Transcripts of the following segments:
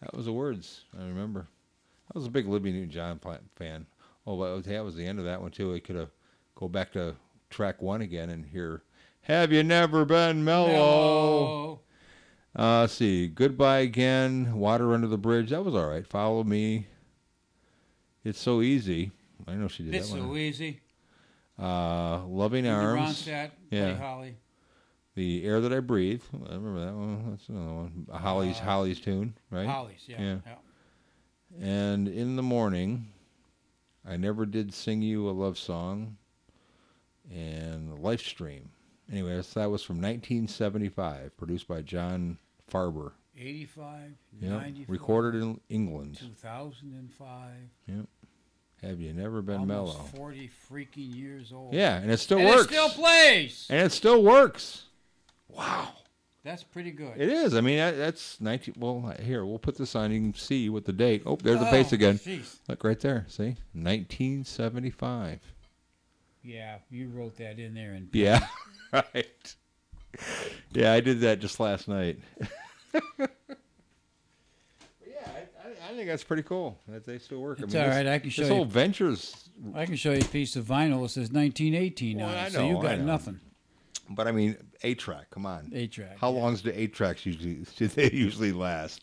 That was the words. I remember. I was a big Libby Newton John fan. Oh, but that was the end of that one too. We could have go back to track one again and hear "Have You Never Been Mellow." Mellow. Uh, let's see. Goodbye again. Water under the bridge. That was all right. Follow me. It's so easy. I know she did It's that so easy. Uh, loving arms. Ronstadt, Yeah. Buddy Holly. The air that I breathe. I remember that one. That's another one. Holly's Uh, Holly's tune, right? Holly's, yeah. Yeah. yeah. And in the morning, I never did sing you a love song. And life stream. Anyway, that was from 1975, produced by John Farrar. 85, Yeah, 94, recorded in England. 2005. Have you never been mellow? 40 freaking years old. Yeah, and it still and works. it still plays. and it still works. Wow. That's pretty good. It is. I mean, that, that's 19. Well, here, we'll put this on. You can see what the date. Oh, there's the Oh, bass again. jeez. Look right there. See? 1975. Yeah, you wrote that in there. And Yeah. right. Yeah, I did that just last night. Yeah, I, think that's pretty cool that they still work. It's I mean, all this, right. I can show this you. whole ventures, I can show you a piece of vinyl that says 1918 Well, on it. I so you know, got know. nothing. But I mean, eight track. Come on. Eight track. How long's do eight tracks usually? Do they usually last?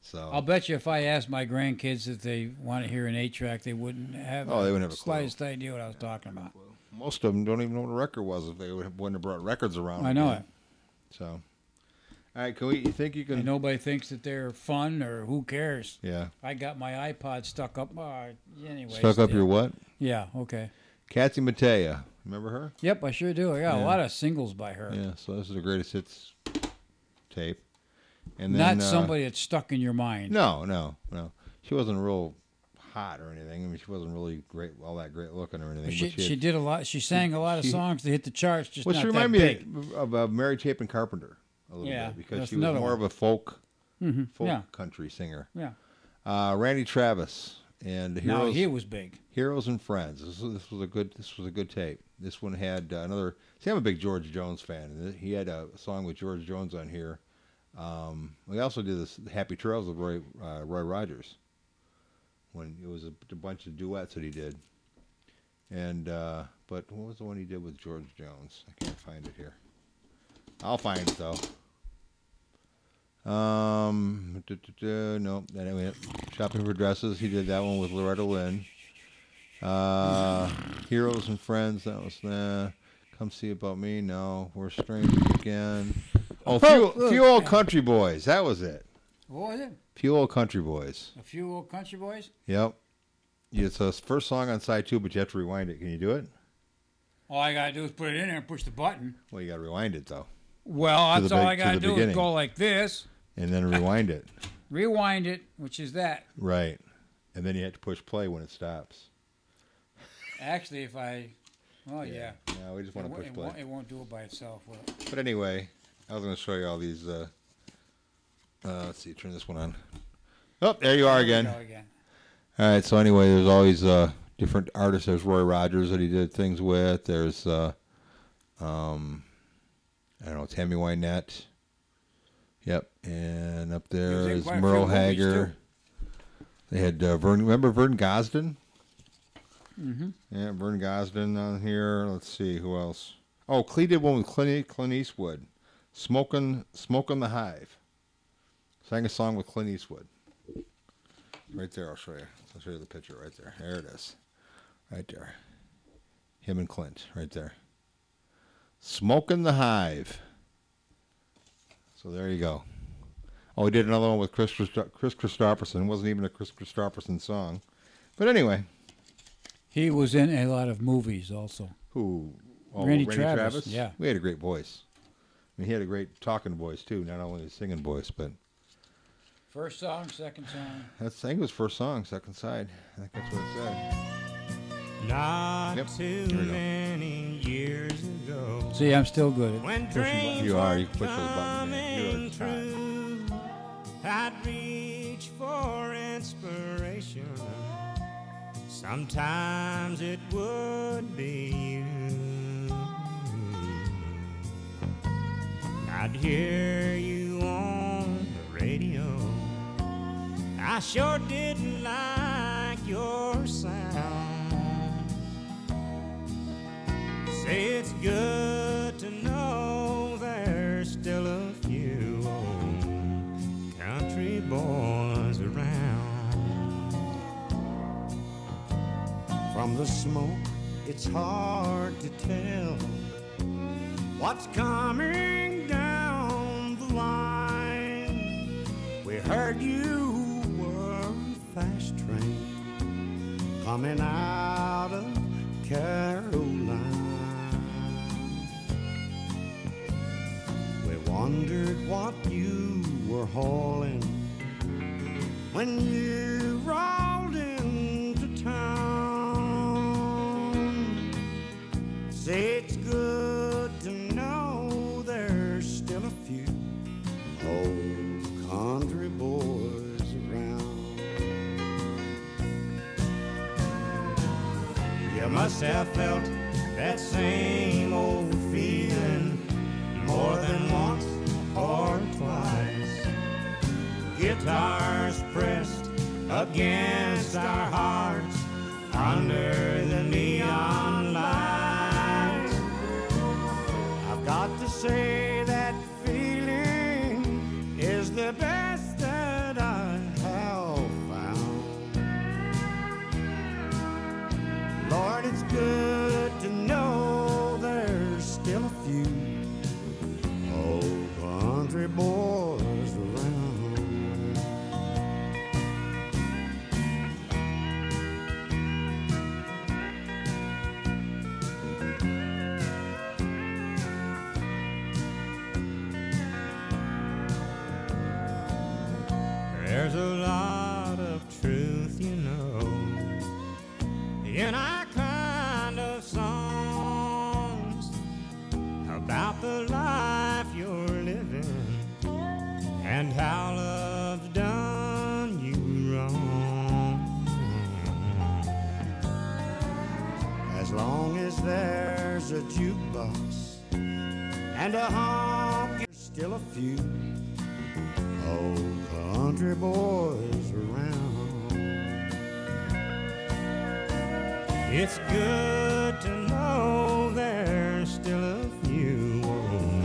So I'll bet you if I asked my grandkids if they want to hear an eight track, they wouldn't have. Oh, they wouldn't have a clue. slightest idea what I was talking about. most of them don't even know what a record was if they would have, wouldn't have brought records around. I know again. So, all right, can we? You think you can? And nobody thinks that they're fun or who cares. yeah. I got my iPod stuck up. Uh, anyway. Stuck up your what? Yeah. Okay. Kathy Mattea. Remember her? Yep, I sure do. I got Yeah. a lot of singles by her. Yeah. So this is the greatest hits tape. And then, Not uh, somebody that's stuck in your mind. No, no, no. She wasn't real hot or anything. I mean, she wasn't really great, all that great looking or anything. She, she, she did a lot. She sang a lot of she- songs to hit the charts, just which not remind that me big. of uh, Mary Chapin Carpenter a little Yeah, bit because she was more one. of a folk hmm folk Yeah, country singer. yeah. Uh, Randy Travis and Now Heroes, he was big. Heroes and Friends. This was, this was a good this was a good tape. This one had uh, another. See, I'm a big George Jones fan, he had a song with George Jones on here. Um, we also did this Happy Trails with Roy uh, Roy Rogers. When it was a, a bunch of duets that he did, and uh, but what was the one he did with George Jones? I can't find it here. I'll find it though. Um, that ain't it. Shopping for dresses. He did that one with Loretta Lynn. Uh, Heroes and Friends. That was the. Come see about me. No, we're strangers again. Oh, few, few old country boys. That was it. What was it? Few old country boys. A few old country boys. Yep. It's a first song on side two, but you have to rewind it. Can you do it? All I gotta do is put it in there and push the button. Well, you got to rewind it though, Well, To that's all big- I gotta the do beginning. is go like this, and then rewind it. rewind it, which is that. Right. And then you have to push play when it stops. Actually, if I, oh yeah, No, we just it, want to push it, play. won't, it won't do it by itself. Will it? But anyway, I was going to show you all these. Uh, uh, let's see, turn this one on. Oh, there you are again. again. All right. So anyway, there's always uh, different artists. There's Roy Rogers that he did things with. There's uh, um, I don't know Tammy Wynette. Yep, and up there is Merle Haggard. They had uh, Vern. Remember Vern Gosdin? Mm-hmm. Yeah, Vern Gosdin on here. Let's see who else. Oh, Clee did one with Clint, Clint Eastwood. Smoking, smoking the hive. Sang a song with Clint Eastwood. Right there, I'll show you. I'll show you the picture right there. There it is. Right there. Him and Clint, right there. Smoking the hive. So there you go. Oh, he did another one with Chris Kris Kristofferson. It wasn't even a Kris Kristofferson song. But anyway, He was in a lot of movies also. who? Oh, Randy Travis, yeah. We had a great voice. I mean, he had a great talking voice too, not only a singing voice, but First song, second song. that's I think it was first song, second side. I think that's what it said. Not Yep, too here we go. many years ago. See, I'm still good at When pushing buttons. You are, you can push those buttons. You're coming a Sometimes it would be you. I'd hear you on the radio I sure didn't like your sound. From the smoke, it's hard to tell what's coming down the line. We heard you were a fast train coming out of Carolina. We wondered what you were hauling when you rolled Say it's good to know there's still a few old country boys around. You must have felt that same old feeling more than once or twice. Guitars pressed against our hearts under the neon got to say that feeling is the best that I have found. Lord, it's good to know there's still a few old country boys There's a lot of truth, you know, in our kind of songs about the life you're living and how love's done you wrong. As long as there's a jukebox and a honk, there's still a few country boys around. It's good to know there's still a few old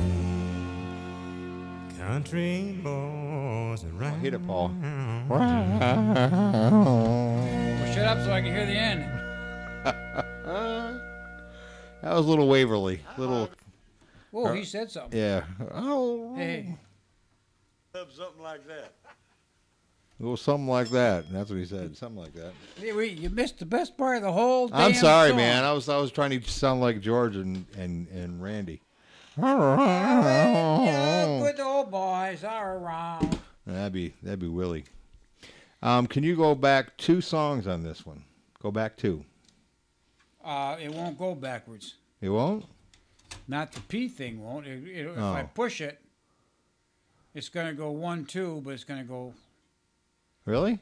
country boys oh, around. hit it, Paul. Well, shut up so I can hear the end. That was a little Waverly. Little, uh, Whoa, he said something. yeah. Oh, Hey, Something like that. Was something like that. That's what he said. Something like that. you missed the best part of the whole. I'm sorry, song. man. I was I was trying to sound like George and and and Randy. Yeah, good old boys are around. That'd be that'd be Willie. Um, can you go back two songs on this one? Go back two. Uh, it won't go backwards. It won't? Not the P thing won't. It, it, If Oh. I push it, it's going to go one two, but it's going to go. Really?